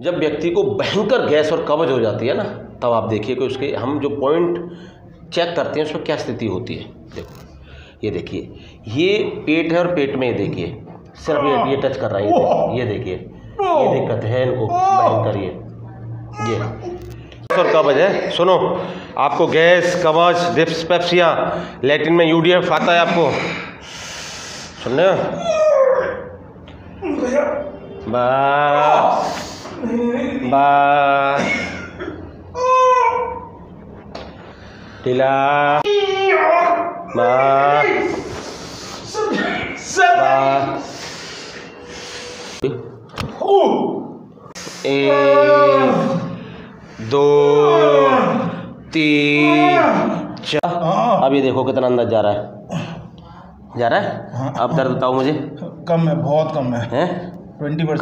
जब व्यक्ति को भयंकर गैस और कब्ज हो जाती है ना तब आप देखिए कि उसके हम जो पॉइंट चेक करते हैं उसमें क्या स्थिति होती है? देखो ये देखिए ये पेट है और पेट में ये देखिए सिर्फ़ ये ये टच कर रहा है ये देखिए ये दिक्कत है इनको भयंकर ये ये। और कब्ज है सुनो आपको गैस कब्ज डिप्स पेप्सिया लेटिन में यूडीएफ आता है आपको। सुन रहे हो बस। एक दो तीन चार अब ये देखो कितना अंदर जा रहा है। जा रहा है? अब दर्द बताओ मुझे। कम है बहुत कम है। हैं? Twenty percent.